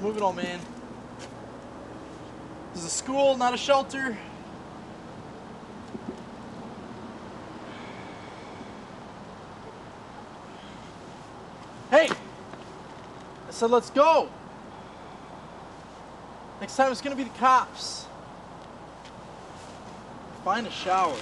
Move it, old man. This is a school, not a shelter. Hey! I said let's go! Next time it's gonna be the cops. Find a shower.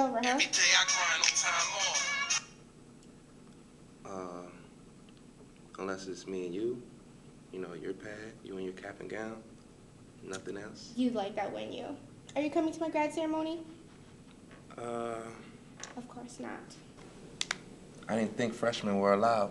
Over, huh? Every day I grind, no time off. Uh, unless it's me and you, you know, your pad, you and your cap and gown, nothing else. You'd like that, wouldn't you? Are you coming to my grad ceremony? Uh, Of course not. I didn't think freshmen were allowed.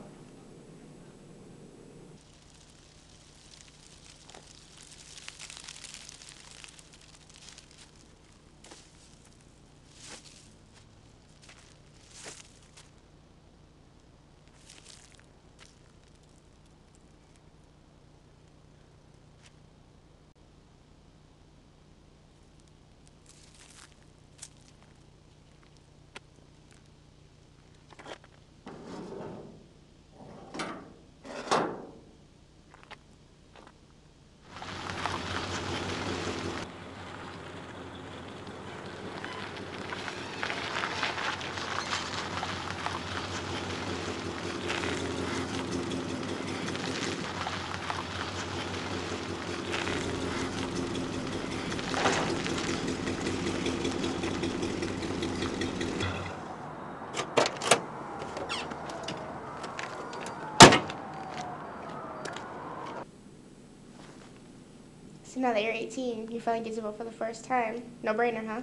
Now that you're 18, you finally get to vote for the first time. No brainer, huh?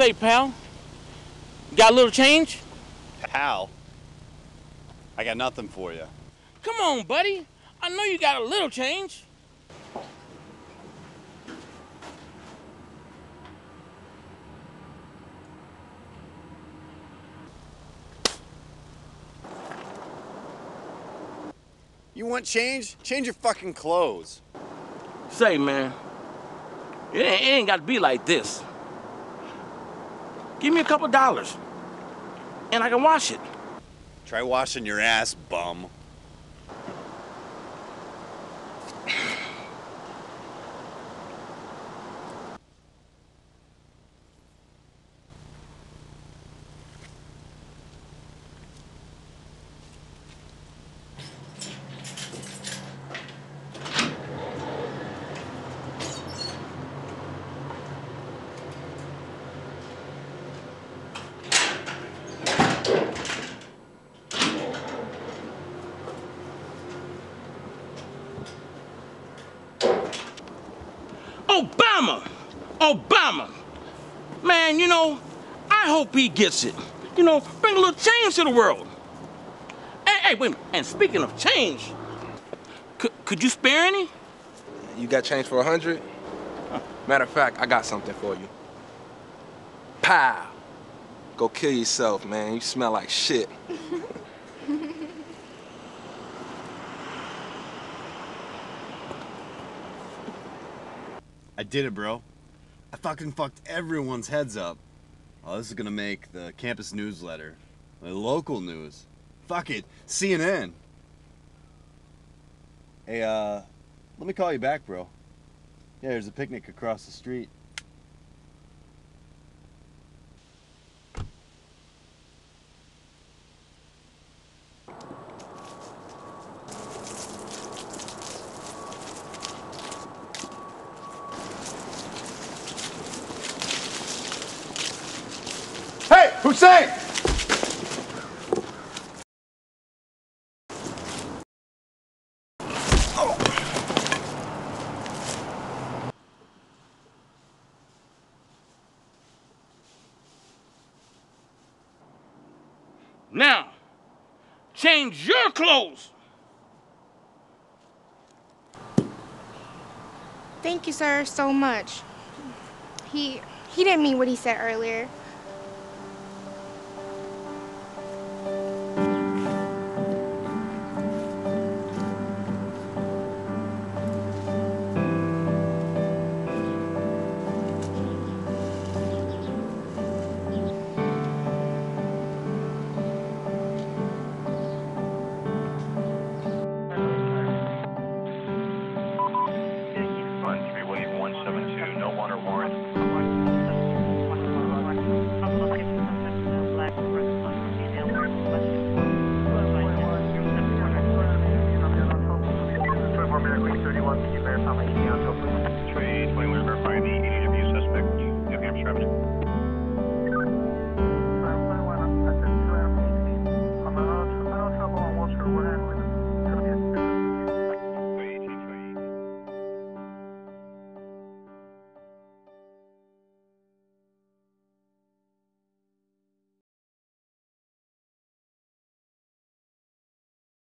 Say, pal, got a little change? Pal, I got nothing for you. Come on, buddy. I know you got a little change. You want change? Change your fucking clothes. Say, man, it ain't, it ain't got to be like this. Give me a couple dollars, and I can wash it. Try washing your ass, bum. Obama. Man, you know, I hope he gets it. You know, bring a little change to the world. Hey, hey, wait a minute. And speaking of change, could, could you spare any? You got change for a hundred? Matter of fact, I got something for you. Pow! Go kill yourself, man. You smell like shit. I did it, bro. I fucking fucked everyone's heads up. Oh, this is gonna make the campus newsletter, the local news. Fuck it, CNN. Hey, uh, let me call you back, bro. Yeah, there's a picnic across the street. Hussein! Now, change your clothes. Thank you, sir, so much. He he didn't mean what he said earlier. Verify my